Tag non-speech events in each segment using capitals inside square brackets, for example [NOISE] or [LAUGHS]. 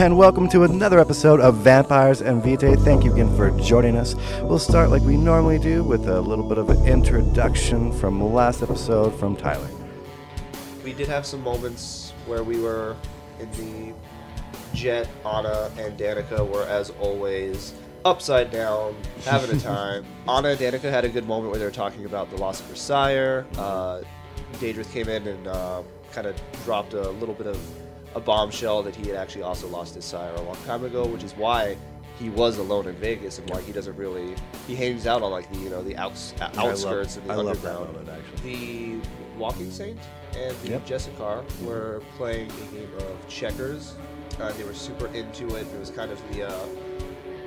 and welcome to another episode of Vampires and Vitae. Thank you again for joining us. We'll start like we normally do with a little bit of an introduction from the last episode from Tyler. We did have some moments where we were in the jet. Ana and Danika were, as always, upside down, having a [LAUGHS] time. Ana and Danika had a good moment where they were talking about the loss of her sire. Uh, Daedrith came in and uh, kind of dropped a little bit of a bombshell that he had actually also lost his sire a long time ago, which is why he was alone in Vegas and why he doesn't really he hangs out on like the you know the outs, outskirts I love, and the I underground. moment, actually. The Walking Saint and the Yep. Jessica were playing a game of checkers. Uh, they were super into it. It was kind of the uh,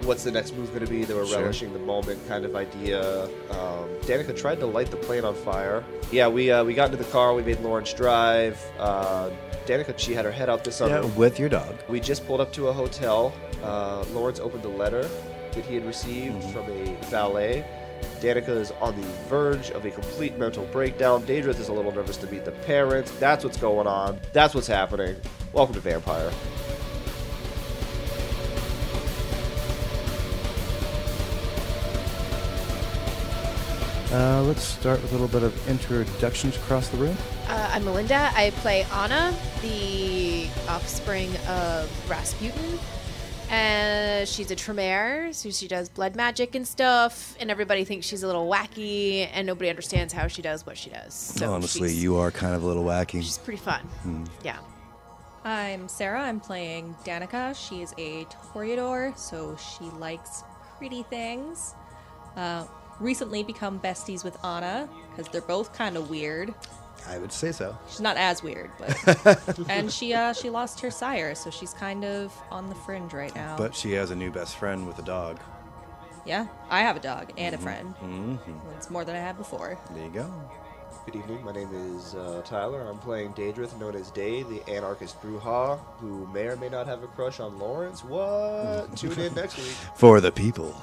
what's the next move going to be. They were Sure. relishing the moment kind of idea. Um, Danika tried to light the plane on fire. Yeah, we uh, we got into the car. We made Lawrence drive. Uh, Danika, she had her head out the Yeah, with your dog. We just pulled up to a hotel. Uh, Lawrence opened a letter that he had received Mhm. from a valet. Danika is on the verge of a complete mental breakdown. Daedrith is a little nervous to meet the parents. That's what's going on. That's what's happening. Welcome to Vampire. Uh, let's start with a little bit of introductions across the room. Uh, I'm Melinda. I play Ana, the offspring of Rasputin. And she's a Tremere, so she does blood magic and stuff. And everybody thinks she's a little wacky, and nobody understands how she does what she does. So Honestly, she's, you are kind of a little wacky. she's pretty fun. Hmm. Yeah. I'm Sarah. I'm playing Danika. She is a Toreador, so she likes pretty things. Uh, recently become besties with Ana because they're both kind of weird. I would say so. She's not as weird, but [LAUGHS] and she uh, she lost her sire, so she's kind of on the fringe right now. But she has a new best friend with a dog. yeah, I have a dog and a friend. hmm It's more than I had before. There you go. Good evening. My name is uh, Tyler, I'm playing Daedrith, known as Dae, the anarchist Brujah, who may or may not have a crush on Lawrence. What? [LAUGHS] Tune in next week. For the people.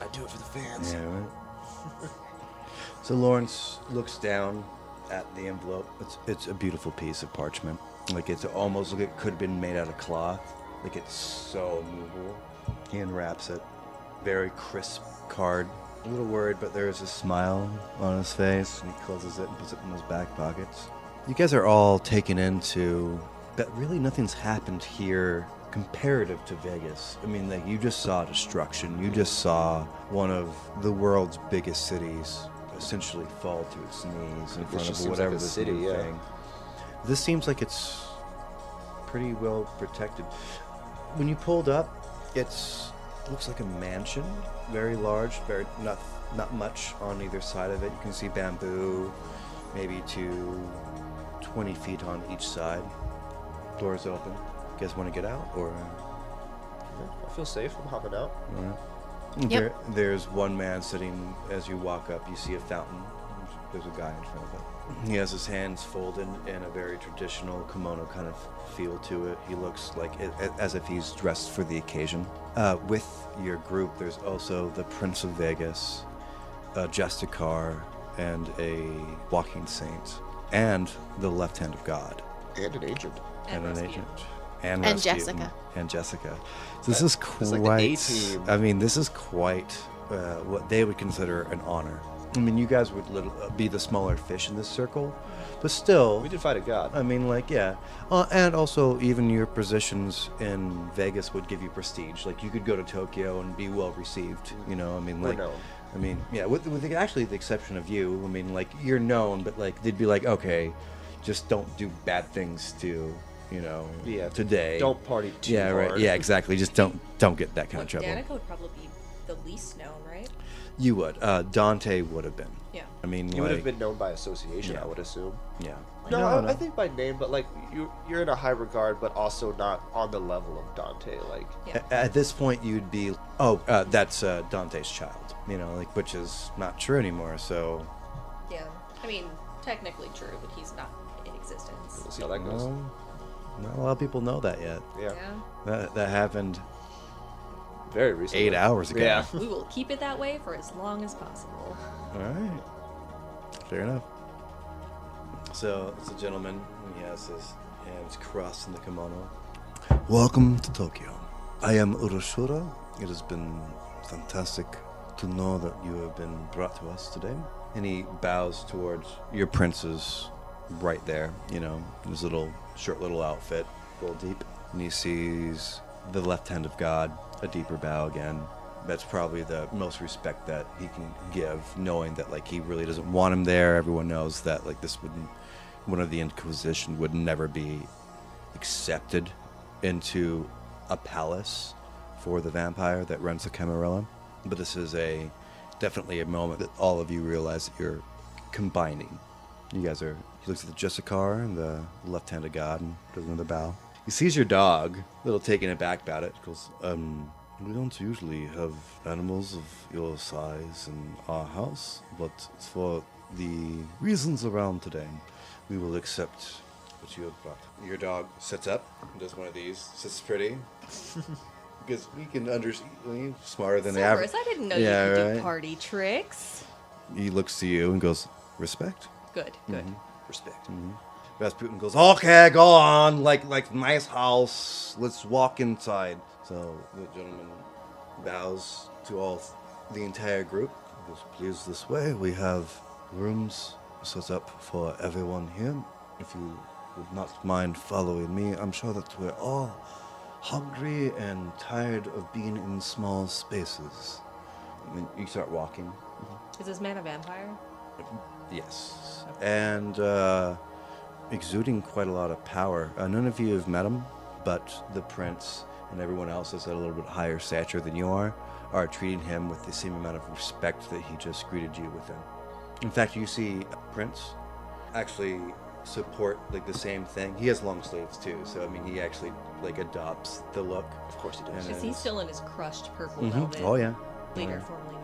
I do it for the fans. Yeah, right. [LAUGHS] so Lawrence looks down at the envelope. It's it's a beautiful piece of parchment. Like it's almost like it could have been made out of cloth. Like it's so movable. He unwraps it. Very crisp card. A little worried, but there is a smile on his face, and he closes it and puts it in his back pockets. You guys are all taken into that. Really, nothing's happened here comparative to Vegas. I mean, like you just saw destruction. You just saw one of the world's biggest cities essentially fall to its knees in front of whatever like this city, new yeah. thing. This seems like it's pretty well protected. When you pulled up, it's looks like a mansion, very large, very not not much on either side of it. You can see bamboo, maybe to 20 feet on each side. Doors open. You guys want to get out or? I feel safe. I'm hopping out. Alright. Yep. There, there's one man sitting as you walk up. You see a fountain. There's a guy in front of it. He has his hands folded in a very traditional kimono kind of feel to it. He looks like it, as if he's dressed for the occasion. Uh, with your group, there's also the Prince of Vegas, a Justicar, and a Walking Saint, and the Left Hand of God And an agent. and, And an agent. And, And Jessica. And Jessica. So this That- is it's quite. like. I mean, this is quite uh, what they would consider an honor. I mean, you guys would little, uh, be the smaller fish in this circle, but still. We did fight a god. I mean, like, yeah. Uh, and also, even your positions in Vegas would give you prestige. Like, you could go to Tokyo and be well received. You know, I mean, like, known. I mean, yeah. With, with the, actually the exception of you, I mean, like, you're known, but like, they'd be like, okay, just don't do bad things to, you know, Yeah. today. Don't party too yeah, right. hard. Yeah, exactly. Just don't don't get that kind of trouble. Danika would probably be the least known, right? You would. Uh, Dante would have been. Yeah. I mean, You would have been known by association, Yeah. I would assume. Yeah. No, I, I think by name, but like you, you're in a high regard, but also not on the level of Dante. Like, Yeah. At this point, you'd be, oh, uh, that's uh, Dante's child, you know, like which is not true anymore. So, Yeah. I mean, technically true, but he's not in existence. we'll see how that goes. well, not a lot of people know that yet. yeah. That that happened very recently. eight hours ago. Yeah. We will keep it that way for as long as possible. All right. Fair enough. So it's a gentleman. and He has his hands crossed in the kimono. Welcome to Tokyo. I am Urashura. It has been fantastic to know that you have been brought to us today. And he bows towards your prince's right there, you know, his little short little outfit, roll deep. And he sees the left hand of God, a deeper bow again. That's probably the most respect that he can give, knowing that like he really doesn't want him there. Everyone knows that like this wouldn't one of the Inquisition would never be accepted into a palace for the vampire that runs the Camarilla. But this is a definitely a moment that all of you realize that you're combining. You guys are. He looks at the Justicar and the left-handed god and does another bow. He sees your dog, a little taken aback about it. Goes, um, we don't usually have animals of your size in our house, but for the reasons around today, we will accept what you have brought. Your dog sits up and does one of these. Sits pretty. [LAUGHS] because we can understand. Smarter than the average. I didn't know Yeah, you could right. do party tricks. He looks to you and goes, respect. Good, good. Respect. Rasputin goes, okay, go on, like like nice house. Let's walk inside. So the gentleman bows to all the entire group. He goes, please this way. We have rooms set up for everyone here. If you would not mind following me, I'm sure that we're all hungry and tired of being in small spaces. And then you start walking. Is this man a vampire? Mm-hmm. Yes. And uh, exuding quite a lot of power. Uh, none of you have met him, but the prince and everyone else is at a little bit higher stature than you are, are treating him with the same amount of respect that he just greeted you with. Him. In fact, you see Prince actually support like the same thing. He has long sleeves too, so I mean, he actually like adopts the look. Of course he does. And Is he still in his crushed purple Mhm. velvet? Oh yeah. Later formerly known as Prince.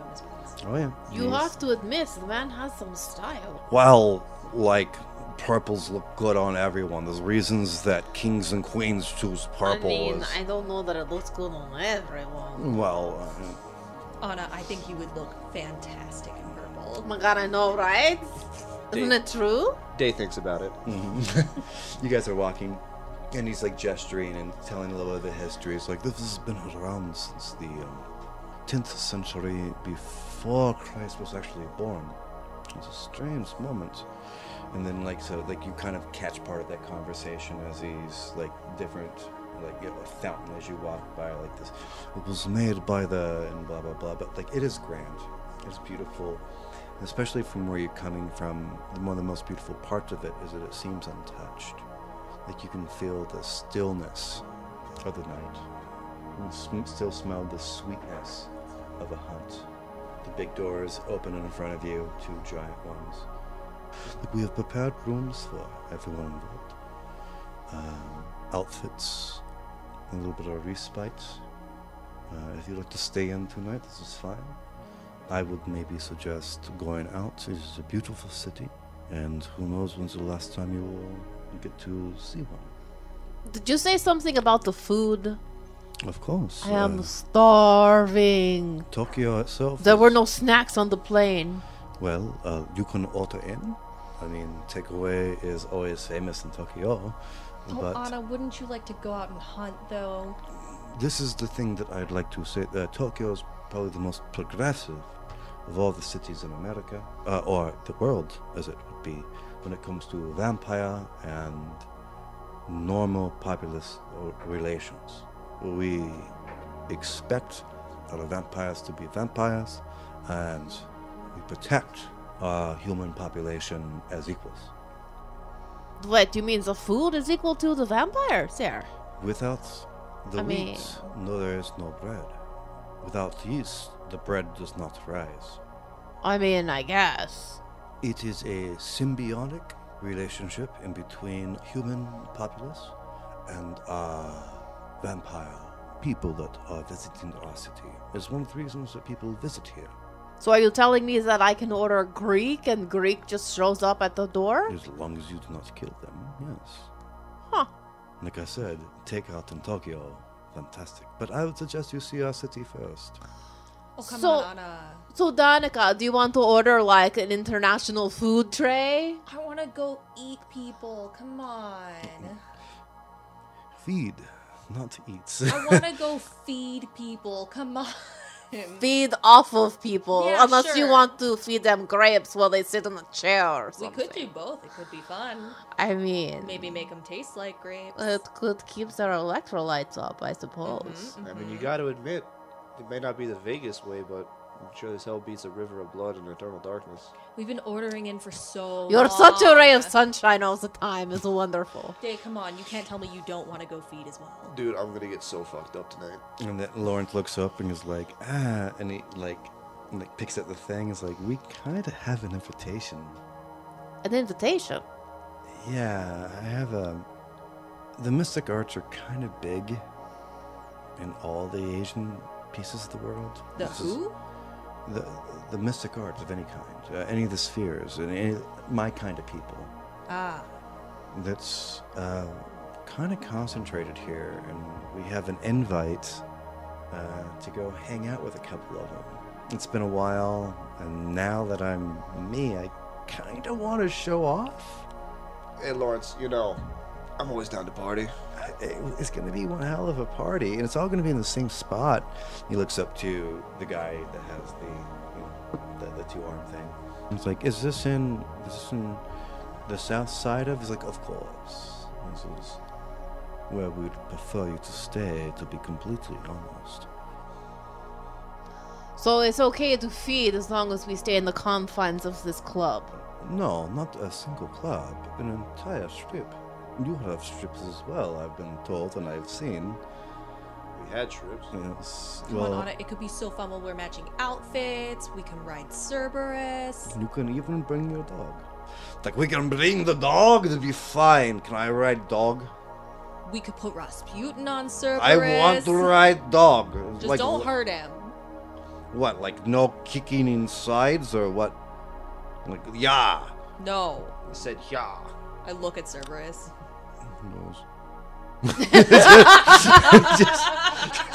Oh yeah. You He's- have to admit, the man has some style. Well, like purples look good on everyone. There's reasons that kings and queens choose purple. I mean, as- I don't know that it looks good on everyone. well, uh, Ana, I think you would look fantastic in purple. Oh my god, I know, right? Isn't it true? Dae thinks about it. [LAUGHS] you guys are walking, and he's like gesturing and telling a little bit of the history. It's like this has been around since the um, 10th century before Christ was actually born. It's a strange moment. And then, like, so, like, you kind of catch part of that conversation as he's like different, like, you know, a fountain as you walk by, like this. It was made by the and blah blah blah. But like, it is grand. It's beautiful, especially from where you're coming from. One of the most beautiful parts of it is that it seems untouched. Like you can feel the stillness of the night. Sm- still smell the sweetness of a hunt. The big doors open in front of you, two giant ones. We have prepared rooms for everyone involved. Um, outfits, a little bit of respite. Uh, if you'd like to stay in tonight, this is fine. I would maybe suggest going out. It is a beautiful city, and who knows when's the last time you will get to see one. Did you say something about the food? Of course. I am uh, starving. Tokyo itself. There were no snacks on the plane. Well, uh, you can order in. I mean, takeaway is always famous in Tokyo. Oh, but Ana, wouldn't you like to go out and hunt, though? this is the thing that I'd like to say. Uh, Tokyo is probably the most progressive of all the cities in America, uh, or the world, as it would be, when it comes to vampire and normal populace uh, relations. We expect our vampires to be vampires, and we protect our human population as equals. What, you mean the food is equal to the vampire, sir? Without the I wheat, mean- no, there is no bread. Without yeast, the bread does not rise. I mean, I guess. It is a symbiotic relationship in between human populace and our vampire people that are visiting our city. It's one of the reasons that people visit here. So are you telling me that I can order Greek and Greek just shows up at the door? As long as you do not kill them, yes. Huh. Like I said, takeout in Tokyo, fantastic. But I would suggest you see our city first. [GASPS] Oh, come So- on, Ana. So Danika, do you want to order like an international food tray? I want to go eat people. Come on. Feed. Not to eat. I [LAUGHS] want to go feed people. Come on. Feed off of people, Yeah, unless you want to feed them grapes while they sit on a chair or We could do both. It could be fun. I mean, Maybe make them taste like grapes. it could keep their electrolytes up, I suppose. Mm-hmm, I mean, you mm-hmm. got to admit, it may not be the Vegas way, but I'm sure this hell beats a river of blood and eternal darkness. We've been ordering in for so You're long. such a ray of sunshine all the time. It's wonderful. Dae, come on. You can't tell me you don't want to go feed as well. Dude, I'm gonna get so fucked up tonight. And then Lawrence looks up and is like, ah, and he like, like picks up the thing. Is like, we kind of have an invitation. An invitation. Yeah, I have a. The mystic arts are kind of big in all the Asian pieces of the world. The This is- who? The the mystic arts of any kind, uh, any of the spheres, and any my kind of people. Ah. That's uh, kind of concentrated here, and we have an invite uh, to go hang out with a couple of them. It's been a while, and now that I'm me, I kind of want to show off. Hey, Lawrence, you know, I'm always down to party. it's going to be one hell of a party, and it's all going to be in the same spot. He looks up to the guy that has the you know, the, the two arm thing. He's like, "Is this in? Is this in the south side of?" He's like, "Of course. This is where we'd prefer you to stay. To be completely honest." So it's okay to feed as long as we stay in the confines of this club. No, not a single club. An entire strip. You have strips as well. I've been told, and I've seen. We had trips. Yes. Come on, Ana. It could be so fun when we're matching outfits. We can ride Cerberus. You can even bring your dog. Like, we can bring the dog, it'll be fine. Can I ride dog? We could put Rasputin on Cerberus. I want to ride dog. Just like, don't wh- hurt him. What, like no kicking insides or what? Like, yeah. No. I said, yeah. I look at Cerberus. Who knows? just,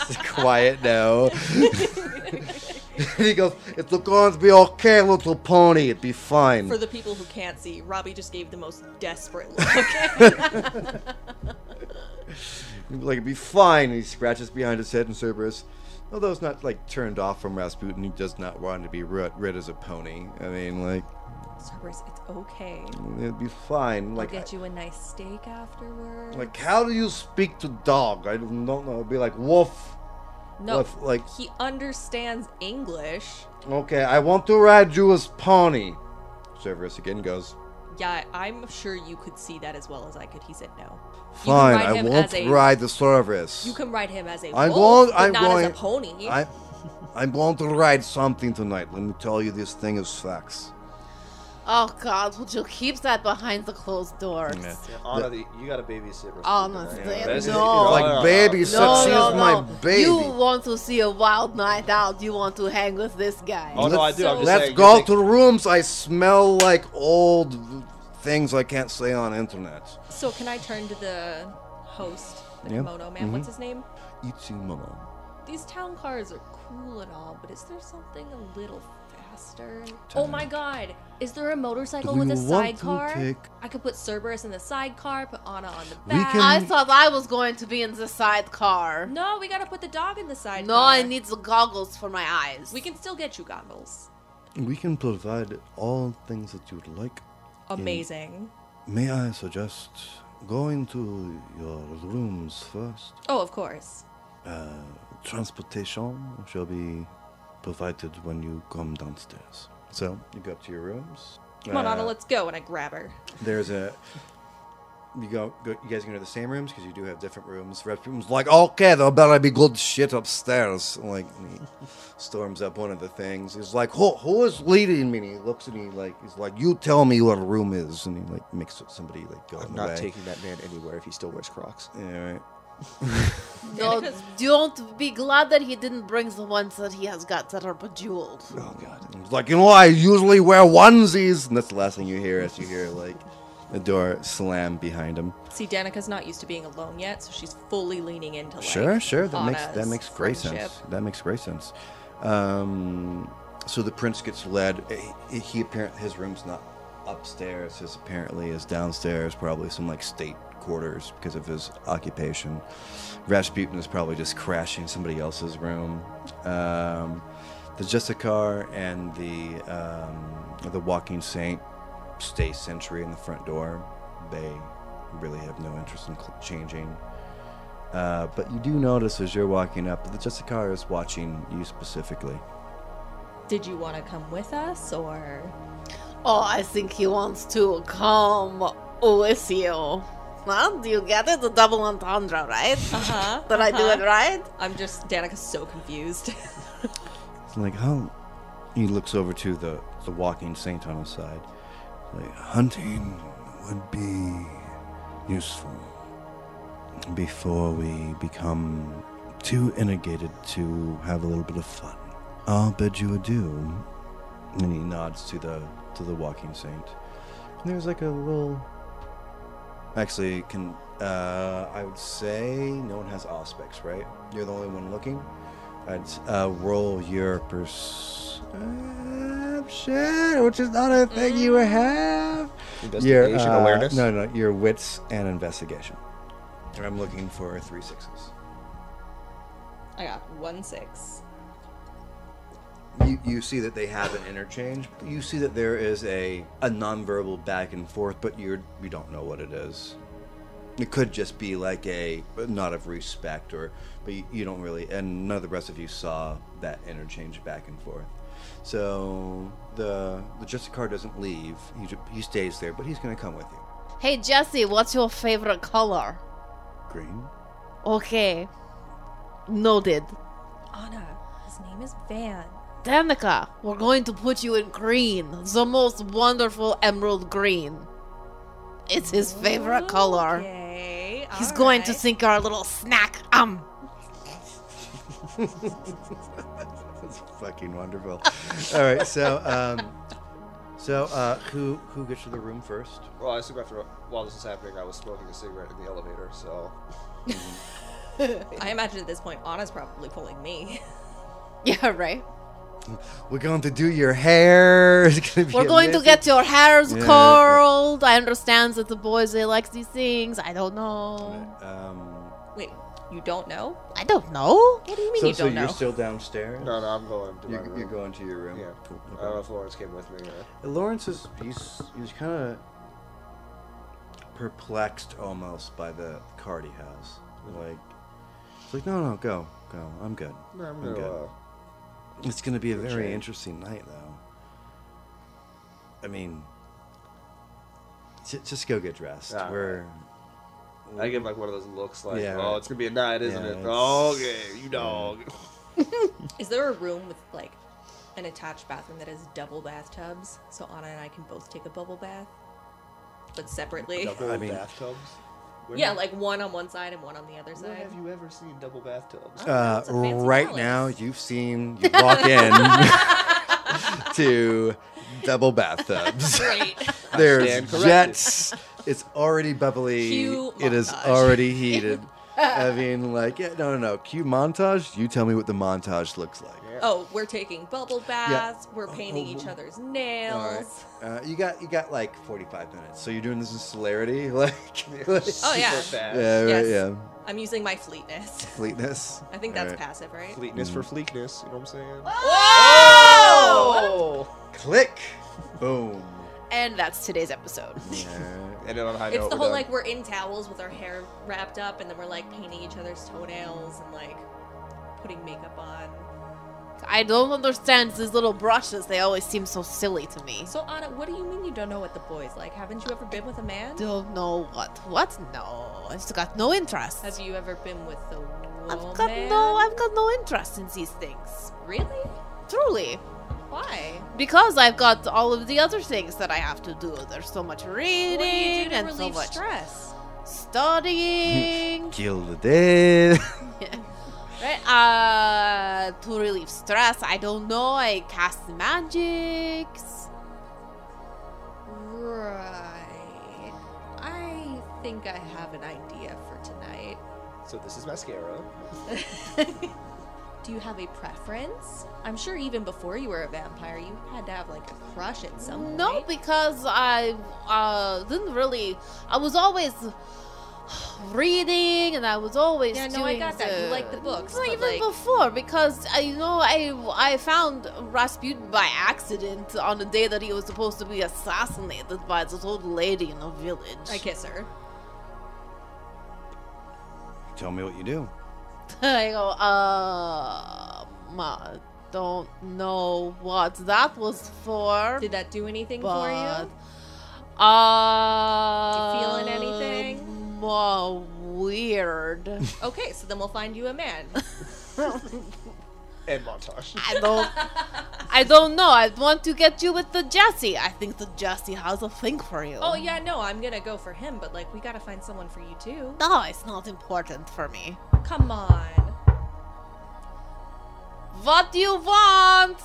just quiet now. [LAUGHS] he goes, it's going to be okay, little pony. It'd be fine. For the people who can't see, Robbie just gave the most desperate look. [LAUGHS] [LAUGHS] like it'd be fine. And he scratches behind his head, and Cerberus, although it's not like turned off from Rasputin, he does not want to be rid, rid as a pony. I mean, like Cerberus, it's okay. It'll be fine. Like I'll get you a nice steak afterwards. like how do you speak to dog? I don't know. It'd be like wolf. no, wolf, like he understands English. okay, I want to ride you as pony. Cerberus again goes. Yeah, I'm sure you could see that as well as I could. He said no. Fine, I won't a- ride the Cerberus. You can ride him as a I wolf, won't- but I'm not going- as a pony. I, I'm going to ride something tonight. Let me tell you, this thing is facts. Oh God, would you keep that behind the closed doors? Yeah. Yeah, Ana, the, you gotta babysit. Rasputin Honestly, tonight. no. That's- Like uh, baby, No, such no, is my no. baby. You want to see a wild night out. You want to hang with this guy. Oh, no, I do. I'm just Let's saying, go you to rooms. I smell like old things I can't say on internet. So can I turn to the host, the Yeah. kimono man? What's his name? Ichi Momo. These town cars are cool and all, but is there something a little faster? Oh my god! Is there a motorcycle Do with a you want to sidecar? take- I could put Cerberus in the sidecar, put Ana on the back. can- I thought I was going to be in the sidecar. No, we gotta put the dog in the sidecar. No, I need the goggles for my eyes. We can still get you goggles. We can provide all things that you'd like. Amazing. May I suggest going to your rooms first? Oh, of course. Uh, transportation shall be provided when you come downstairs. So you go up to your rooms. Come on, Uh, Ana, let's go. And I grab her. There's a. You go, go. You guys go to the same rooms because you do have different rooms. Rasputin's like, okay, there better be good shit upstairs. Like, he storms up one of the things. He's like, who, who is leading me? And he looks at me like, he's like, you tell me what a room is, and he like makes somebody like go. I'm not way. taking that man anywhere if he still wears Crocs. Yeah, right. No, don't be glad that he didn't bring the ones that he has got that are bejeweled. Oh God. He's like, you know, I usually wear onesies, and that's the last thing you hear as you hear like the door slam behind him. See, Danika's not used to being alone yet, so she's fully leaning into like Sure, sure. That makes that makes great friendship. sense. That makes great sense. Um, so the prince gets led. He, he apparently his room's not upstairs. His apparently is downstairs. Probably some like state quarters because of his occupation. Rasputin is probably just crashing somebody else's room. Um, the Justicar and the um, the Walking Saint stay sentry in the front door. They really have no interest in cl- changing. Uh, but you do notice as you're walking up that the Justicar is watching you specifically. Did you want to come with us or? Oh, I think he wants to come with you. Well, do you get it? The double entendre, right? Uh-huh. Did I do it right? I'm just Danika's so confused. [LAUGHS] It's like how he looks over to the the walking saint on his side. Like hunting would be useful before we become too inundated to have a little bit of fun. I'll bid you adieu. And he nods to the to the walking saint. And there's like a little. Actually, can uh, I would say no one has Auspex, right? You're the only one looking. I'd uh, roll your perception, which is not a thing you have. Your, uh, awareness. No, no, your wits and investigation. And I'm looking for three sixes. I got one six. You, you see that they have an interchange. You see that there is a, a nonverbal back and forth, but you're you don't know what it is. It could just be like a nod of respect, or but you, you don't really. And none of the rest of you saw that interchange back and forth. So the the Justicar doesn't leave. He he stays there, but he's going to come with you. Hey, Jesse, what's your favorite color? Green. Okay. Noted. Ana, his name is Van. Danika, we're going to put you in green. The most wonderful emerald green. It's his favorite color. Okay. He's going to alright. think our little snack. Um. That's [LAUGHS] fucking wonderful. All right, so um, so uh, who who gets to the room first? Well, I assume after while this is happening, I was smoking a cigarette in the elevator, so [LAUGHS] I imagine at this point, Ana's probably pulling me. Yeah, right. We're going to do your hair. [LAUGHS] It's gonna be We're going to get your hairs Yeah. curled. I understand that the boys they like these things. I don't know. Um, Wait, you don't know? I don't know. What do you mean so you so don't know? So you're still downstairs. no, no, I'm going to You're, room. you're going to your room. Yeah. Cool. I don't know if Lawrence came with me. Or... Lawrence is he's he's kind of perplexed almost by the card he has. Like it's like no no go go I'm good. No, I'm I'm good. Uh, It's going to be a very change. interesting night, though. I mean, j- just go get dressed. All We're I give like one of those looks, like, Yeah, "Oh, it's gonna be a night, isn't Yeah, it?" Oh, okay, you dog. [LAUGHS] Is there a room with like an attached bathroom that has double bathtubs so Ana and I can both take a bubble bath, but separately? Double I mean- bathtubs. Where Yeah, like one on one side and one on the other Where side. have you ever seen double bathtubs? Uh, it's right palace. now. You've seen you walk in [LAUGHS] to double bathtubs. Great. There's jets. It's already bubbly. Cue It is montage. already [LAUGHS] heated. [LAUGHS] I mean, like, yeah, no, no, no. Cue montage. You tell me what the montage looks like. Yeah. Oh, we're taking bubble baths. We're painting oh, each oh. other's All right. nails. Uh, you got you got like 45 minutes. So you're doing this in celerity, [LAUGHS] like, like Oh, yeah. Super fast. yeah, right, Yes. yeah. I'm using my fleetness. [LAUGHS] Fleetness. I think that's Alright. passive, right? Fleetness for fleekness. You know what I'm saying? Whoa! Click. Boom. And that's today's episode. Yeah. And then on a high It's note, the whole done. like we're in towels with our hair wrapped up, and then we're like painting each other's toenails and like putting makeup on. I don't understand these little brushes. They always seem so silly to me. So Ana, what do you mean you don't know what the boys like? Haven't you ever been with a man? Don't know what. What? No. I just got no interest. Have you ever been with a woman? I've got no. I've got no interest in these things. really. Truly. Why? Because I've got all of the other things that I have to do. There's so much reading What do you do to and so much stress? studying. [LAUGHS] Kill the dead. [LAUGHS] [LAUGHS] right? Uh, to relieve stress, I don't know. I cast magics. Right. I think I have an idea for tonight. So this is mascara. Do you have a preference? I'm sure even before you were a vampire, you had to have like a crush at some point. No, because I uh, didn't really. I was always reading, and I was always Yeah, no, I doing got that. You like the books, Well, but, even like- before, because I you know I I found Rasputin by accident on the day that he was supposed to be assassinated by this old lady in the village. I kiss her. Tell me what you do. [LAUGHS] I go, uh, I don't know what that was for. Did that do anything but, for you? Uh, feeling anything? Uh, weird. [LAUGHS] Okay, so then we'll find you a man. [LAUGHS] And montage. I don't. I don't know. I want to get you with the Jesse. I think the Jesse has a thing for you. oh yeah, no, I'm gonna go for him, but like we gotta find someone for you too. No, it's not important for me. Come on. What do you want?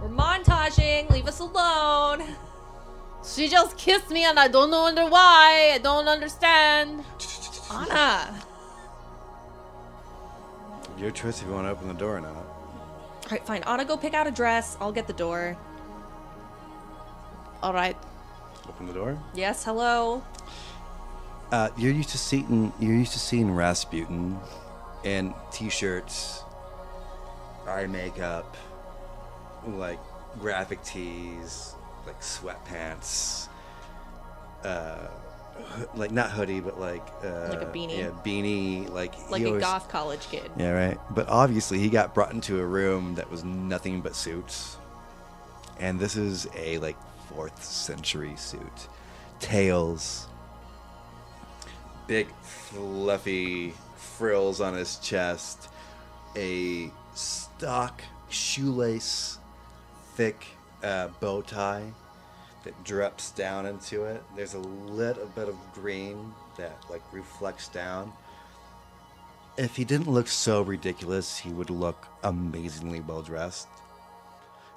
We're montaging. Leave us alone. She just kissed me and I don't know under why. I don't understand. Ana. Your choice if you want to open the door or not. All right, fine. Ana, go pick out a dress. I'll get the door. All right. Open the door. Yes, hello. Uh, you're used to seeing you're used to seeing Rasputin in t-shirts, eye makeup, like graphic tees, like sweatpants, uh, like not hoodie, but like uh, Like a beanie? Yeah, beanie. Like Like a always- goth college kid. Yeah, right. But obviously, he got brought into a room that was nothing but suits, and this is a like fourth century suit, tails, big fluffy frills on his chest, a stock shoelace, thick uh, bow tie that drips down into it. There's a little bit of green that like reflects down if he didn't look so ridiculous, he would look amazingly well dressed.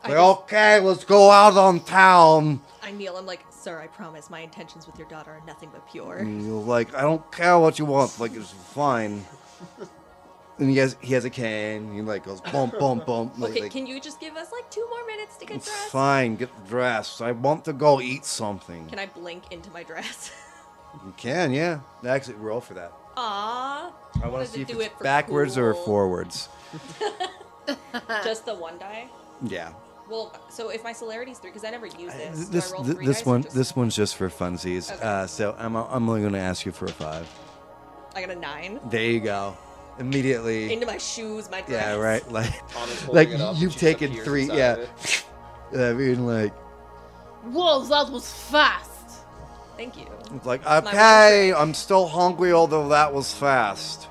I just- okay, let's go out on town. I kneel. I'm like, sir, I promise my intentions with your daughter are nothing but pure. And you're like, I don't care what you want. Like, it's fine. [LAUGHS] And he has he has a cane. He like goes bump bump bump. Like, Okay, like, can you just give us like two more minutes to get dressed? fine. Get dressed. I want to go eat something. Can I blink into my dress? [LAUGHS] You can, yeah. Actually, roll for that. Aww. I want to see if do it's it for backwards or forwards. [LAUGHS] Just the one die? Yeah. Well, so if my celerity's three, because I never use Uh, this. This do I roll th- three this dice one just- this one's just for funsies. Okay. Uh, so I'm I'm only going to ask you for a five. I got a nine. There you go. Immediately. Into my shoes, my dress. Yeah, right. Like, [LAUGHS] like it up and you've taken three. Yeah. [LAUGHS] I mean, like, Whoa, that was fast. Thank you. it's like my okay, I'm still hungry, although that was fast.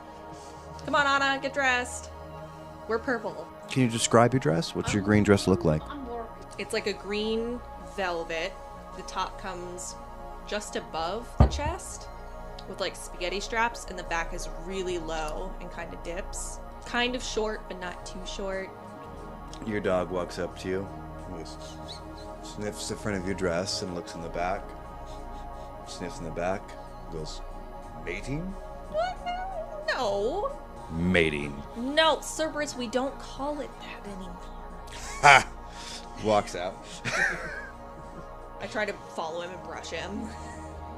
Come on, Ana, get dressed. We're purple. Can you describe your dress? What's your green dress look like? It's like a green velvet. The top comes just above the chest with like spaghetti straps, and the back is really low and kind of dips. Kind of short, but not too short. Your dog walks up to you, goes, sniffs the front of your dress, and looks in the back. Sniffs in the back, goes, mating, What? No. Mating. No, Cerberus, we don't call it that anymore. Ha! Walks out. I try to follow him and brush him.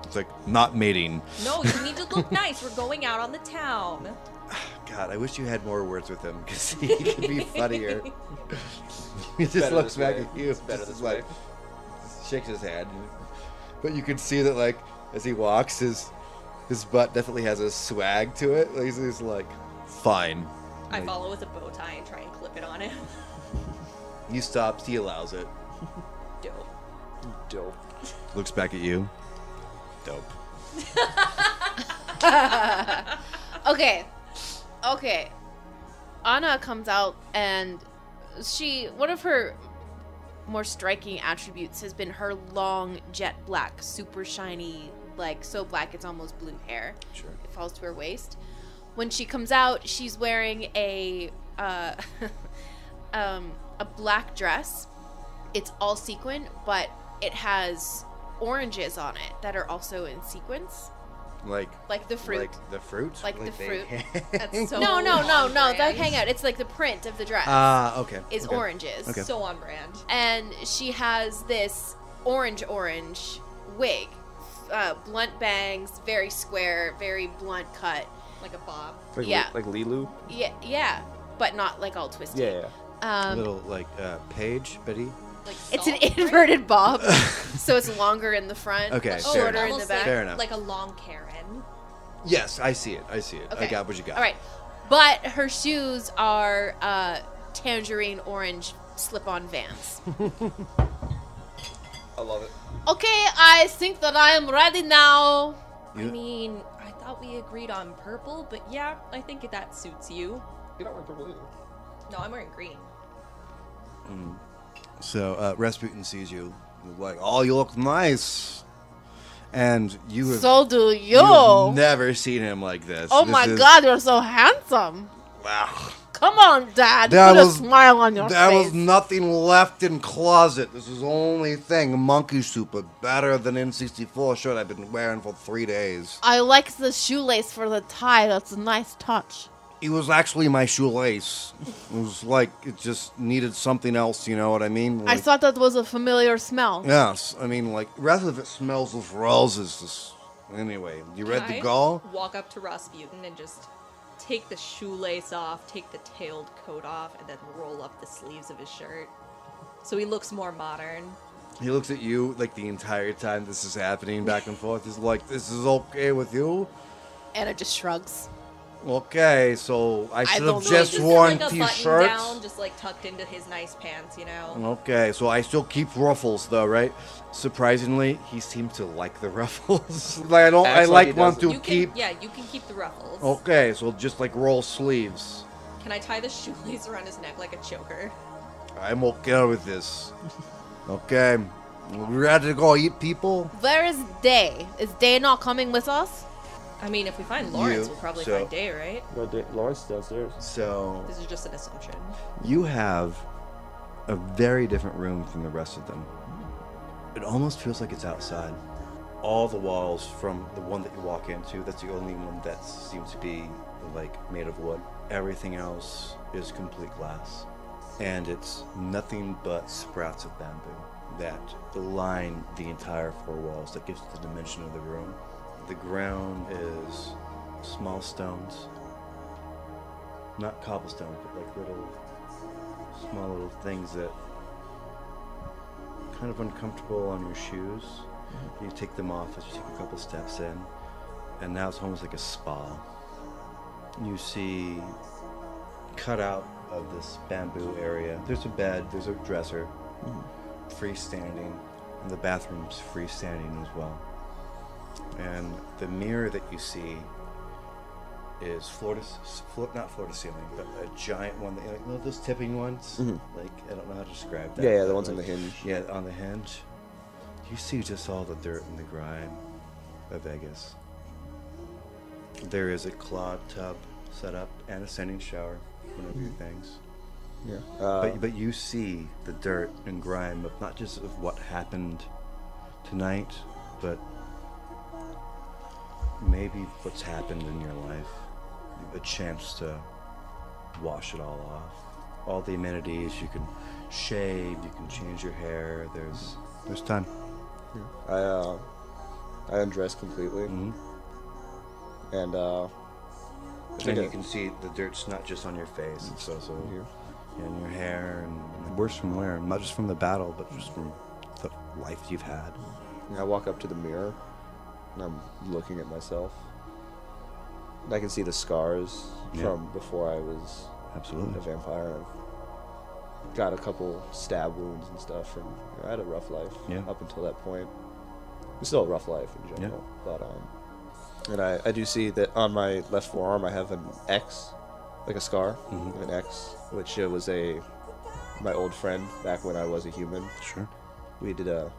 It's like not mating. No, you need to look nice. We're going out on the town. [SIGHS] God, I wish you had more words with him because he could be funnier. [LAUGHS] [LAUGHS] he just better looks back way. at you. It's better just this like way. shakes his head. But you can see that like as he walks, his his butt definitely has a swag to it. Like, he's, he's like, fine. I Like, follow with a bow tie and try and clip it on him. [LAUGHS] He stops. He allows it. Dope. Dope. Looks back at you. Dope. [LAUGHS] Okay. Okay. Ana comes out and she one of her more striking attributes has been her long jet black, super shiny, like so black it's almost blue hair. Sure. It falls to her waist. When she comes out, she's wearing a uh, [LAUGHS] um, a black dress. It's all sequin, but it has oranges on it that are also in sequins, Like like the fruit. Like the fruit. Like the they- fruit. That's so [LAUGHS] no, no, no, on no. That brand. hang out. It's like the print of the dress Ah, okay. is okay. oranges. Okay. So on brand. And she has this orange orange wig, uh, blunt bangs, very square, very blunt cut. Like a bob. Like, Yeah. Like Leeloo? Yeah, yeah, but not like all twisted. Yeah, yeah. Um, little like uh, Paige, Betty. Like it's an right? inverted bob, [LAUGHS] so it's longer in the front, Okay, but fair shorter enough. in the back. like, Fair enough. like a long Karen. Yes, I see it. I see it. I Okay. got what you got. All right, but her shoes are uh, tangerine orange slip-on Vans. [LAUGHS] I love it. okay, I think that I am ready now. I You- mean, I thought we agreed on purple, but yeah, I think that suits you. You're not wearing purple either. No, I'm wearing green. So uh, Rasputin sees you, like, oh, you look nice, and you have, So do you. you have never seen him like this. oh This my is- God, you're so handsome. Wow. Come on, Dad. That Put was- a smile on your There face. was nothing left in closet. This is the only thing. Monkey soup, but better than N64 shirt I've been wearing for three days. I like the shoelace for the tie. That's a nice touch. It was actually my shoelace. It was like it just needed something else. You know what I mean? I thought that was a familiar smell. Yes, I mean, like rather if it smells of roses. This, anyway, you read Can the I gall? Walk up to Rasputin and just take the shoelace off, take the tailed coat off, and then roll up the sleeves of his shirt. So he looks more modern. He looks at you like the entire time this is happening, back and forth. He's like, "This is okay with you." Ana just shrugs. Okay, so I should don't have know, just Just worn like a t-shirts. button down, just like tucked into his nice pants, you know. Okay, so I still keep ruffles though, right? Surprisingly, he seems to like the [LAUGHS] ruffles. like I don't, I like like he want doesn't. to you keep. can, yeah, you can keep the ruffles. Okay, so just like roll sleeves. Can I tie the [LAUGHS] shoelace around his neck like a choker? I'm okay with this. Okay, we ready to go eat people? Where is Dae? Is Dae not coming with us? I mean, if we find Lawrence, You, we'll probably so- find Dae, right? No, Da- Lawrence is downstairs. So This is just an assumption. you have a very different room from the rest of them. It almost feels like it's outside. All the walls from the one that you walk into, that's the only one that seems to be like made of wood. Everything else is complete glass. And it's nothing but sprouts of bamboo that line the entire four walls that gives the dimension of the room. The ground is small stones. Not cobblestone, but like little small little things that kind of uncomfortable on your shoes. Mm-hmm. You take them off as you take a couple steps in, and now it's almost like a spa. You see cut out of this bamboo area. There's a bed, there's a dresser, mm-hmm. freestanding, and the bathroom's freestanding as well. And the mirror that you see is floor to floor, not floor to ceiling, but a giant one. That, you know those tipping ones. Mhm. Like I don't know how to describe that. Yeah, yeah, the ones on the hinge. Yeah, on the hinge. You see just all the dirt and the grime of Vegas. There is a claw tub set up and a standing shower, one of your things. Yeah. Uh, But but you see the dirt and grime of not just of what happened tonight, but maybe what's happened in your life. A chance to wash it all off. All the amenities you can shave, you can change your hair. There's there's time. I uh, I undress completely, hmm and uh, And think you can see the dirt's not just on your face; it's also here. in your hair and worse from where? Not just from the battle, but just from the life you've had. And I walk up to the mirror, and I'm looking at myself. And I can see the scars Yeah. from before I was Absolutely. a vampire. I've got a couple stab wounds and stuff, and you know, I had a rough life Yeah. up until that point. It's still a rough life in general, yeah. but um, and I, I do see that on my left forearm I have an X, like a scar, Mhm. an X, which uh, was a my old friend back when I was a human. Sure. We did a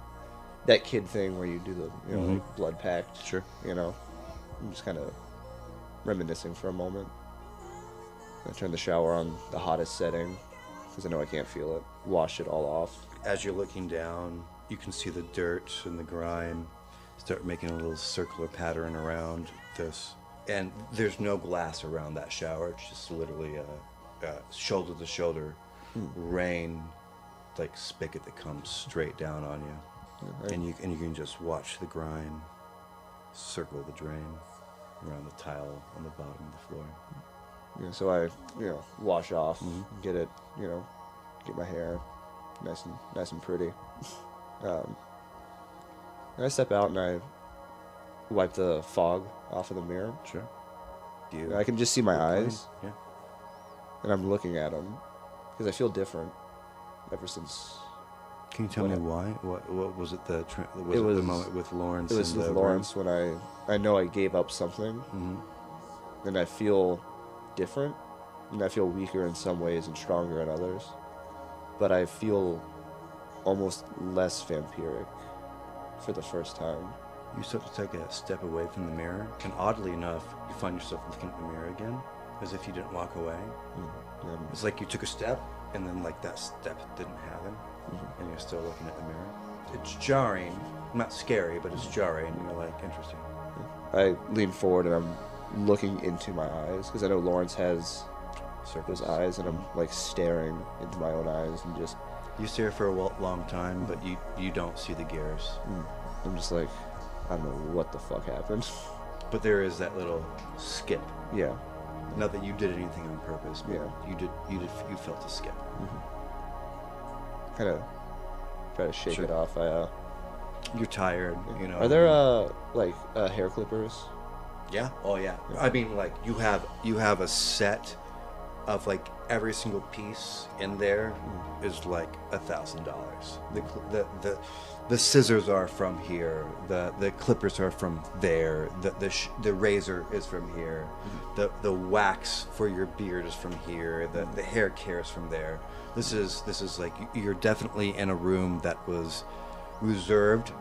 that kid thing where you do the you know Mhm. like blood pact. Sure. You know, I'm just kind of reminiscing for a moment. I turn the shower on the hottest setting because I know I can't feel it. Wash it all off. As you're looking down, you can see the dirt and the grime start making a little circular pattern around this. And there's no glass around that shower. It's just literally a, a shoulder to shoulder rain, like spigot that comes straight down on you. Right. And you and you can just watch the grime circle the drain around the tile on the bottom of the floor. You know, so I, you know, wash off, Mhm. get it, you know, get my hair nice and nice and pretty. Um, and I step out and I wipe the fog off of the mirror. Sure. Do you? I can just see my eyes, Yeah. and I'm looking at them because I feel different ever since Can you tell me why? What What was it? The was It it, the moment with Lawrence? it was with the Lawrence when I I know I gave up something, hmm and I feel different, and I feel weaker in some ways and stronger in others, but I feel almost less vampiric for the first time. You start to take a step away from the mirror, and oddly enough, you find yourself looking at the mirror again, as if you didn't walk away. Mm. Um, It's like you took a step, and then like that step didn't happen, Mhm. and you're still looking at the mirror. It's jarring, not scary, but it's jarring. And you're like, interesting. I lean forward and I'm looking into my eyes because I know Lawrence has Circles. those eyes, and I'm like staring into my own eyes and just You stare for a long time, but you you don't see the gears. mm, I'm just like I don't know what the fuck happened. [LAUGHS] But there is that little skip. yeah. Not that you did anything on purpose, but Yeah. you did. You did. You felt a skip. Kind of try to shake Sure. it off. I uh, You're tired. You know. are there uh like uh, hair clippers? Yeah. Oh yeah. I mean, like you have you have a set of like every single piece in there is like a thousand dollars. The the the the scissors are from here. The the clippers are from there. The the sh- the razor is from here. The the wax for your beard is from here. The the hair care is from there. This is this is like you're definitely in a room that was reserved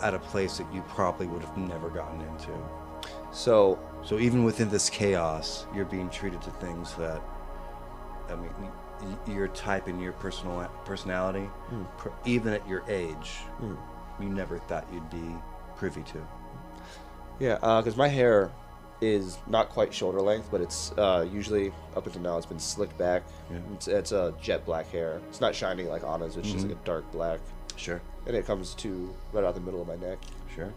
at a place that you probably would have never gotten into. So So even within this chaos, you're being treated to things that, I mean, your type and your personal personality, per, even at your age, Hmm. you never thought you'd be privy to. yeah, because my hair is not quite shoulder length, but it's uh, usually up until now it's been slicked back. Yeah. It's, it's a jet black hair. It's not shiny like Ana's. It's just Mhm. like a dark black, Sure, and it comes to right out the middle of my neck. sure,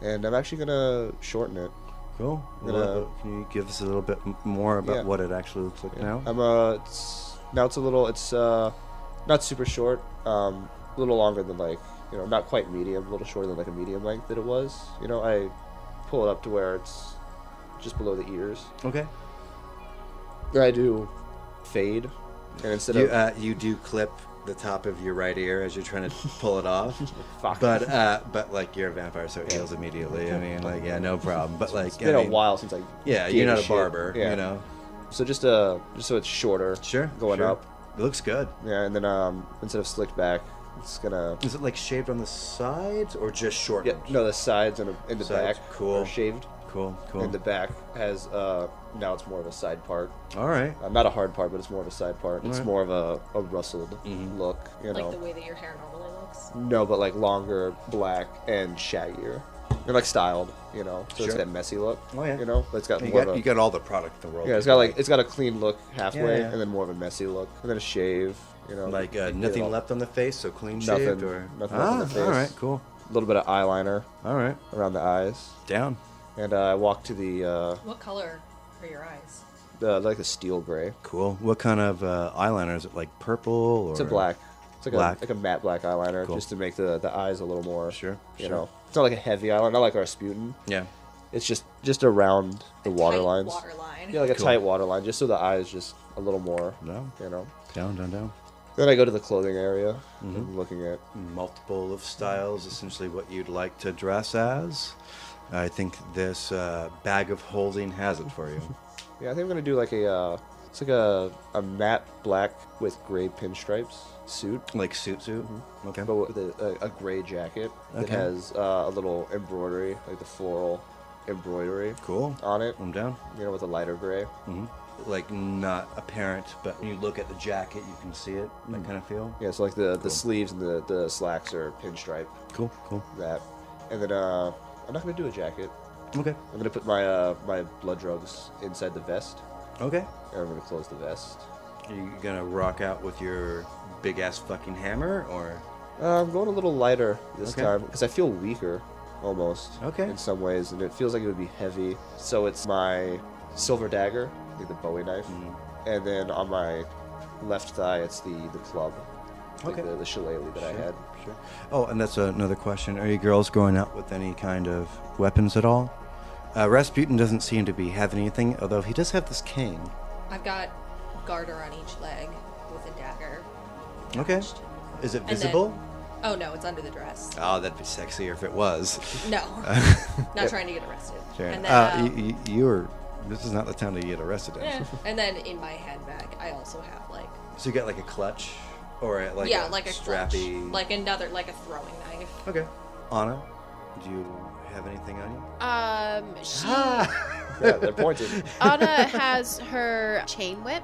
And I'm actually gonna shorten it. cool. Gonna- uh, can you give us a little bit more about Yeah. what it actually looks like now? I'm uh, it's now it's a little, it's uh, not super short. Um, a little longer than like, you know, not quite medium. A little shorter than like a medium length that it was. You know, I pull it up to where it's just below the ears. okay. I do fade, and instead You of uh, you do clip the top of your right ear as you're trying to [LAUGHS] pull it off. [LAUGHS] fuck, But uh, but like you're a vampire, so it heals immediately. I mean, like yeah, no problem. But like, it's been I a mean, while since I Yeah, you're not a shit. barber, Yeah. you know. So just uh, just so it's shorter. Sure, Going sure. up. It looks good. Yeah, and then um, instead of slicked back, it's gonna Is it like shaved on the sides or just yeah, shortened? no, the sides and in the Sides, back cool. are shaved. Cool, cool. And the back has uh, now it's more of a side part. All right. Uh, not a hard part, but it's more of a side part. It's Alright. more of a, a rustled Mhm. look, you know. Like the way that your hair normally looks. no, but like longer, black, and shaggier. You're like styled, you know. So it's that messy look. Oh, yeah. You know, but it's got You more got, of a you got all the product in the world. yeah. It's got like it's got a clean look halfway, yeah. and then more of a messy look, and then a shave. You know, like uh, nothing all- left on the face, so clean Nothing- shaved or nothing ah, left on the face. right, cool. A little bit of eyeliner All right, around the eyes, down. And uh, I walk to the uh, What color are your eyes? the like a steel gray. Cool. What kind of uh, eyeliner is it? Like purple or? It's a black. It's like Black. a like a matte black eyeliner, Cool. just to make the the eyes a little more. Sure, You sure. know, it's not like a heavy eyeliner, not like our Rasputin. Yeah. It's just just around the water Tight lines. Water line. Yeah, like a Cool. tight water line, just so the eyes just a little more. No. You know. Down, down, down. Then I go to the clothing area. Mm-hmm. Looking at. multiple of styles, essentially what you'd like to dress as. I think this uh, bag of holding has it for you. [LAUGHS] Yeah, I think I'm gonna do like a. Uh, it's like a a matte black with gray pinstripes suit, like suit suit. Okay. but with a, a, a gray jacket that Okay. has uh, a little embroidery, like the floral embroidery Cool. on it. I'm down. You know, with a lighter gray. hmm Like not apparent, but when you look at the jacket, you can see it. That kind of feel. Yeah, so like the, Cool. the sleeves and the, the slacks are pinstripe. Cool. Cool. That, and then uh, I'm not gonna do a jacket. Okay. I'm gonna put my uh, my blood drugs inside the vest, Okay. and I'm gonna close the vest. Are you gonna rock out with your big ass fucking hammer, or Uh, I'm going a little lighter this Okay. time because I feel weaker. almost. Okay. In some ways, and it feels like it would be heavy. So it's my silver dagger, like the Bowie knife, Mm. and then on my left thigh, it's the the club, like Okay. the, the shillelagh that I had. Sure. Oh, and that's another question. Are you girls going out with any kind of weapons at all? Uh, Rasputin doesn't seem to be having anything, although he does have this cane. I've got garter on each leg with a dagger. Okay. attached. Is it And then- visible? Oh no, it's under the dress. Oh, that'd be sexier if it was. No, [LAUGHS] not trying to get arrested. Sure. And then, uh, um, you, you, you're. This is not the time to get arrested in. yeah. [LAUGHS] and then in my handbag, I also have like So you got like a clutch, or a, like yeah, a like a clutch, strappy. like another like a throwing knife. Okay. Ana, do you have anything on you? Um, she [LAUGHS] Yeah, they're pointed. Ana has her chain whip,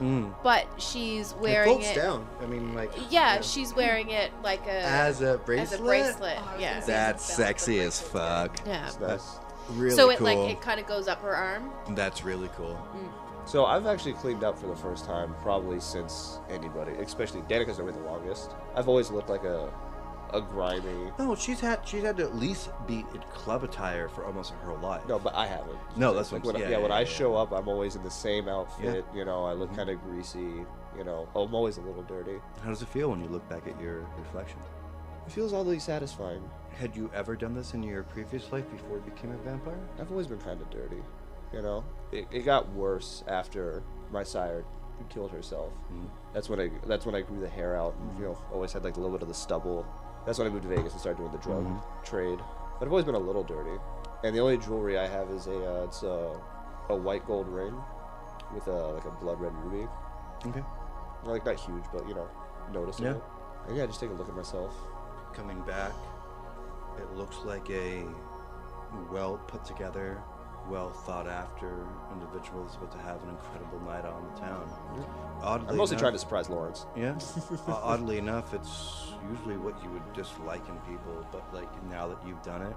Mm. but she's It wearing folds it. down. I mean, like. Yeah, she's wearing it like a As a bracelet. as bracelet. a bracelet. Oh, yeah. That's sexy as bracelet. fuck. Yeah. It's nice. Really so it cool. like it kind of goes up her arm. That's really cool. So I've actually cleaned up for the first time probably since anybody, especially Danika's been the longest. I've always looked like a a grimy. No, she's had she's had to at least be in club attire for almost her whole life. No, but I haven't. No, that's like what when I'm- I- yeah, yeah, when yeah, I yeah, show up, I'm always in the same outfit. You know, I look Mhm. kind of greasy. You know, I'm always a little dirty. How does it feel when you look back at your reflection? It feels oddly satisfying. Had you ever done this in your previous life before you became a vampire? I've always been kind of dirty. You know, it, it got worse after my sire killed herself. Mhm. That's when I that's when I grew the hair out. You know, always had like a little bit of the stubble. That's when I moved to Vegas and started doing the drug Mhm. trade. But I've always been a little dirty. And the only jewelry I have is a uh, it's a, a white gold ring with a like a blood red ruby. Okay. Like not huge, but you know, noticeable. Yeah. And yeah, just take a look at myself. Coming back, it looks like a well put together, well thought after individual is about to have an incredible night on the town. Oddly I'm mostly enough, trying to surprise Lawrence. Yeah. [LAUGHS] Oddly enough, it's usually what you would dislike in people, but like now that you've done it,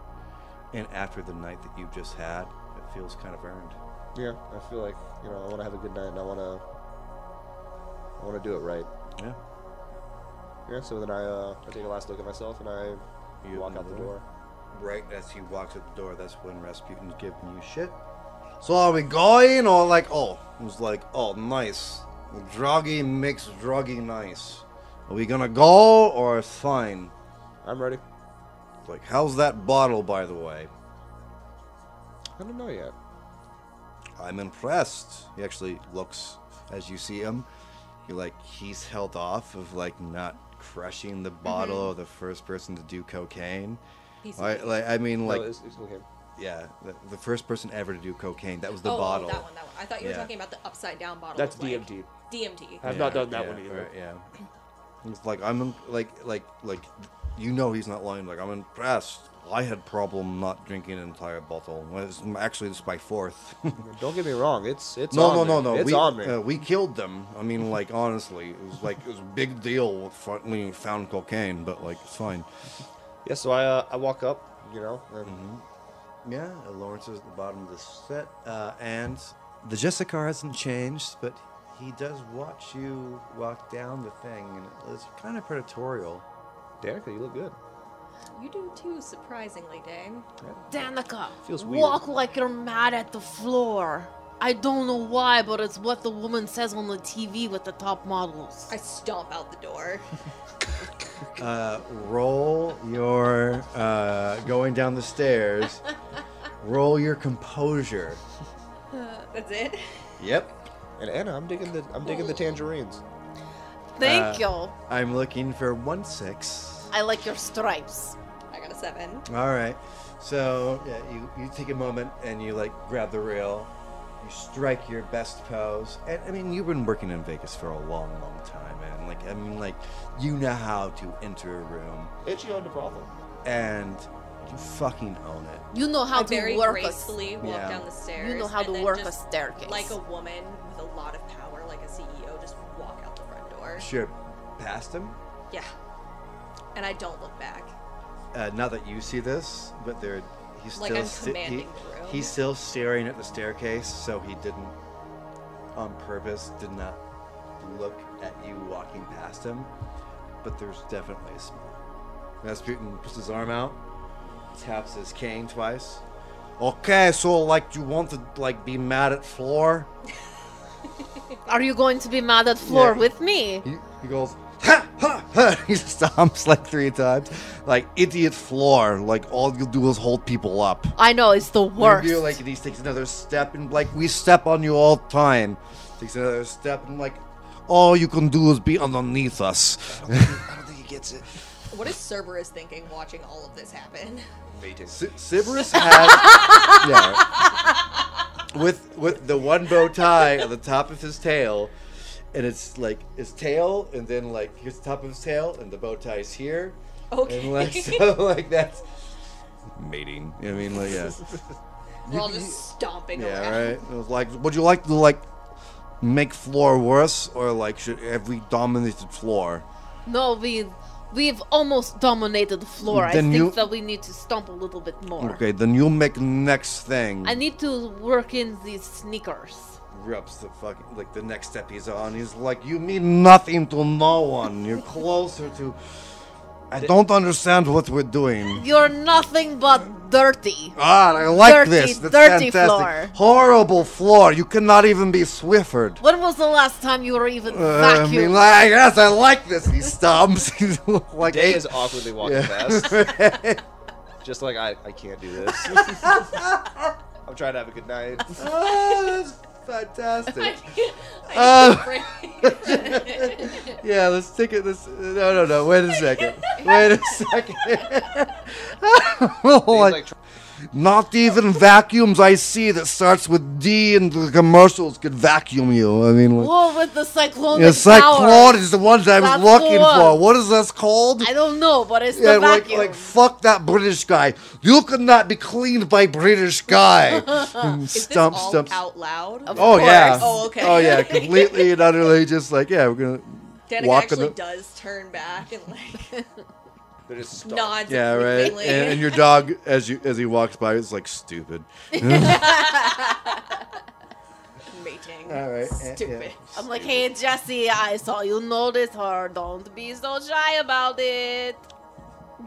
and after the night that you've just had, it feels kind of earned. Yeah, I feel like you know I want to have a good night and I want to I want to do it right. Yeah. Yeah. So then I uh, I take a last look at myself and I You walk out the door? Door. Right as he walks out the door, that's when Rasputin's giving you shit. So are we going, or like, oh, it was like, oh, nice. Druggy makes druggy nice. Are we gonna go, or fine? I'm ready. Like, how's that bottle, by the way? I don't know yet. I'm impressed. He actually looks as you see him. He like he's held off of like not crushing the mm-hmm. bottle or the first person to do cocaine. He's Like, like I mean, like no, it's, it's okay. yeah, the, the first person ever to do cocaine. That was the oh, bottle. Oh, that one, that one. I thought you were Yeah. talking about the upside down bottle. That's of, like, DMT. DMT. I've not done that one either. right, yeah. It's like I'm im- like like like you know he's not lying. Like I'm impressed. I had problem not drinking an entire bottle. Well, it's actually it's my fourth. [LAUGHS] Don't get me wrong. It's it's no, on no, no, no. It's we, on me. Uh, we killed them. I mean, like honestly, it was like it was a big deal when we found cocaine, but like it's fine. Yeah. So I uh, I walk up, you know, and Mm-hmm. Yeah, Lawrence is at the bottom of the set, uh, and the Jessica hasn't changed, but he does watch you walk down the thing, and it's kind of predatorial. Danika, you look good. You do too, surprisingly, Dane. Danika, Feels weird. walk like you're mad at the floor. I don't know why, but it's what the woman says on the TV with the top models. I stomp out the door. [LAUGHS] Uh, roll your uh, going down the stairs. roll your composure. [LAUGHS] That's it. Yep. And Ana, I'm digging the I'm digging the tangerines. Thank Uh, you. I'm looking for one six. I like your stripes. I got a seven. All right. So yeah, you, you take a moment and you like grab the rail, you strike your best pose, and I mean you've been working in Vegas for a long, long time, man. Like I mean, like you know how to enter a room, And she owned a brothel. and you fucking own it. You know how I to very work a, walk Yeah. down the stairs. you know how to work a staircase. Like a woman with a lot of power, like a CEO, just walk out the front door. Sure. Past him. Yeah. And I don't look back. Uh, now that you see this, but there, he's Like still I'm sti- he- commanding the room. he's still staring at the staircase, so he didn't, on purpose, did not look at you walking past him. But there's definitely a smell. Rasputin puts his arm out. taps his cane twice. Okay, so like you want to like be mad at Floor? [LAUGHS] Are you going to be mad at Floor Yeah. with me? He, he goes, ha, ha, ha. [LAUGHS] He stomps like three times. Like, idiot floor. Like, all you do is hold people up. I know it's the You worst. do, like, and he takes another step, and like, we step on you all the time. Takes another step, and like, all you can do is be underneath us. I don't [LAUGHS] think he gets it. What is Cerberus thinking watching all of this happen? Baiting. Si- has, yeah, with with the one bow tie on the top of his tail, and it's like his tail, and then like here's the top of his tail, and the bow tie is here, Okay. and like [LAUGHS] so like that's mating. You know what I mean, like yeah, [LAUGHS] We're all just stomping yeah, around. right. It was like, would you like to like make floor worse, or like should have we dominated floor? No, we we've almost dominated Floor. I Then think you- that we need to stomp a little bit more. Okay, then you make next thing. I need to work in these sneakers. Rips the fucking like the next step he's on. He's like, "You mean nothing to no one. You're closer to." I don't understand what we're doing. You're nothing but dirty. Ah, I like Dirty, this. That's dirty fantastic. floor. Horrible floor. You cannot even be Swiffered. When was the last time you were even Uh, I vacuumed? mean, like, yes, I like this. He stomps. [LAUGHS] He's like, Dae is awkwardly walking Yeah. past. [LAUGHS] Just like I, I can't do this. [LAUGHS] I'm trying to have a good night. Oh, that's fantastic. [LAUGHS] I Uh, need to Yeah, let's take it. This no, no, no. Wait a second. [LAUGHS] Wait a second. [LAUGHS] Dave's like, like, tr- not even vacuums I see that starts with D and the commercials could vacuum you. I mean, like, Whoa, with the cyclonic yeah, cyclone is the one that I was looking for. What is this called? I don't know, but it's yeah, the like, vacuum. like fuck that British guy. You could not be cleaned by British guy. And [LAUGHS] mm, Is this stump, all stump. out loud? Oh, of Oh yeah. Oh, okay. Oh yeah. [LAUGHS] Completely and utterly just like yeah, we're gonna Danika walk in actually the- does turn back and like [LAUGHS] they're just stopped. nods. Yeah, right. And, and your dog, as you as he walks by, is like stupid. [LAUGHS] [LAUGHS] mating. All right. Eh, stupid. I'm like, hey Jesse, I saw you notice her. Don't be so shy about it.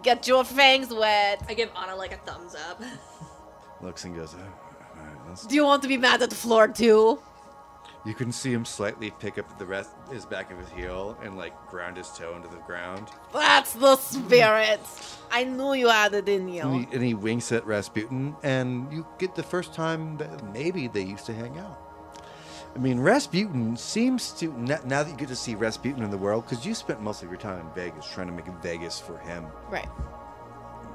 Get your fangs wet. I give Ana like a thumbs up. Looks and goes. "Oh, all right, let's-" Do you want to be mad at the floor too? You can see him slightly pick up the rest, his back of his heel, and like ground his toe into the ground. That's the spirit. I knew you had it in And you. he, and he winks at Rasputin, and you get the first time that maybe they used to hang out. I mean, Rasputin seems to now that you get to see Rasputin in the world, because you spent most of your time in Vegas trying to make Vegas for him. Right.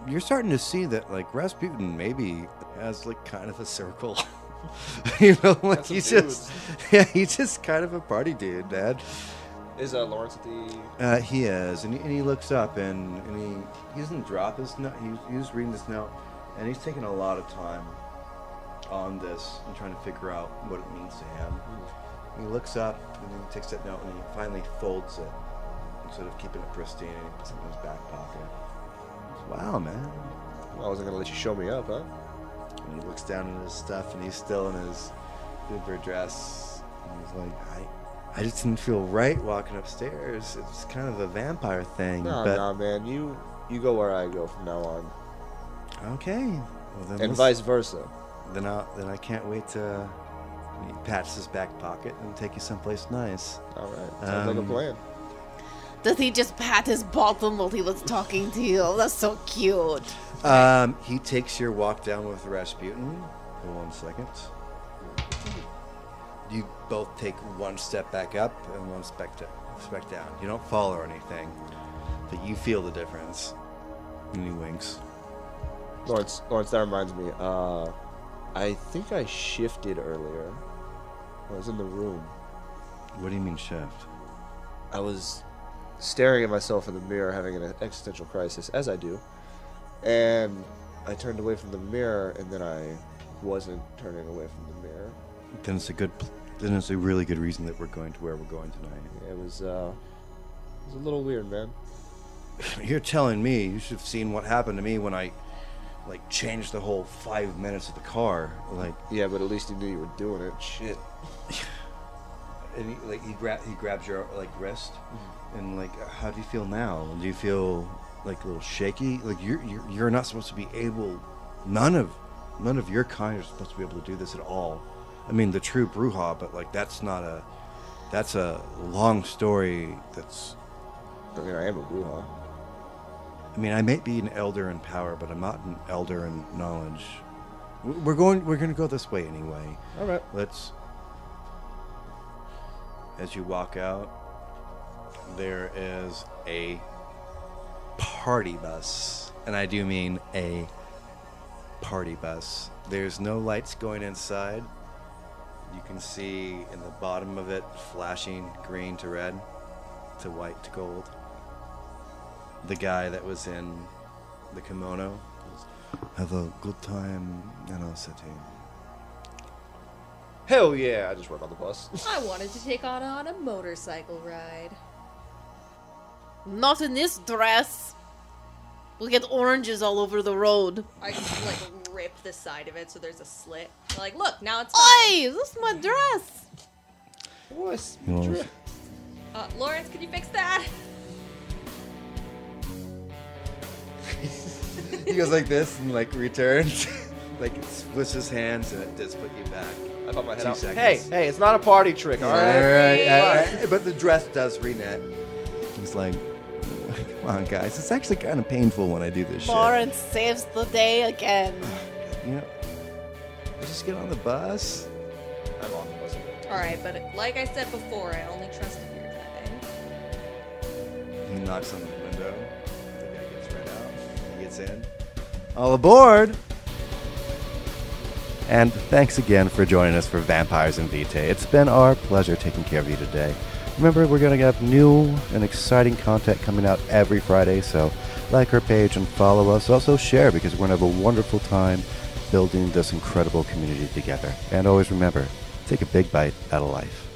you're starting to see that like Rasputin maybe has like kind of a circle. [LAUGHS] [LAUGHS] you know, like some he's just [LAUGHS] yeah, he's just kind of a party dude, Dad. Is uh, Lawrence at the? Uh, he is, and he, and he looks up and, and he he doesn't drop his note. He, he was reading this note, and he's taking a lot of time on this and trying to figure out what it means to him. He looks up and he takes that note and he finally folds it instead of keeping it pristine. And he puts it in his back pocket. Wow, man. I wasn't gonna let you show me up, huh? And he looks down at his stuff, and he's still in his Uber dress. And he's like, I, I just didn't feel right walking upstairs. It's kind of a vampire thing. No, but no, man. You you go where I go from now on, okay, well then, and let's- vice versa. then I then I can't wait to. He pats his back pocket and take you someplace nice. All right, sounds like a Um, plan. Does he just pat his bottom while he was talking to you? That's so cute. Um, he takes your walk down with Rasputin. For one second. You both take one step back up and one step, da- step down. You don't fall or anything, but you feel the difference. And he winks. Lawrence, Lawrence, that reminds me. Uh, I think I shifted earlier. I was in the room. What do you mean shift? I was staring at myself in the mirror, having an existential crisis, as I do. And I turned away from the mirror, and then I wasn't turning away from the mirror. Then it's a good. Then it's a really good reason that we're going to where we're going tonight. It was, uh, it was a little weird, man. [LAUGHS] You're telling me you should have seen what happened to me when I, like, changed the whole five minutes of the car. Like, Yeah, but at least you knew you were doing it. Shit. [LAUGHS] and he, like he grab he grabs your like wrist, mm-hmm. and like how do you feel now? Do you feel like a little shaky. Like you're you're, you're not supposed to be able. None of none of your kind are supposed to be able to do this at all. I mean, the true Brujah, but like that's not a that's a long story. That's I mean, I am a Brujah. I mean, I may be an elder in power, but I'm not an elder in knowledge. We're going. We're going to go this way anyway. All right. Let's. As you walk out, there is a party bus, and I do mean a party bus. There's no lights going inside. You can see in the bottom of it flashing green to red to white to gold the guy that was in the kimono. Have a good time in our city. Hell yeah! I just rode on the bus. [LAUGHS] I wanted to take Ana on a motorcycle ride. Not in this dress. We'll get oranges all over the road. I just like rip the side of it so there's a slit. Like, look, now it's fine. Oi, this is my dress. What's You know, Uh, Lawrence, can you fix that? [LAUGHS] he goes like this and like returns, [LAUGHS] like splits his hands and it does put you back. I put my head Two out. seconds. Hey, hey, it's not a party trick, all All right? right, all Fine. right, but the dress does renet. He's like, [LAUGHS] come on, guys, it's actually kind of painful when I do this Lawrence saves the day again. shit. You know, just get on the bus. I'm on the bus. Alright, but like I said before, I only trust if you're driving. He knocks on the window. The guy gets right out. He gets in. All aboard! And thanks again for joining us for Vampires and Vitae. It's been our pleasure taking care of you today. Remember, we're going to have new and exciting content coming out every Friday, so like our page and follow us. Also, share because we're going to have a wonderful time building this incredible community together. And always remember take a big bite out of life.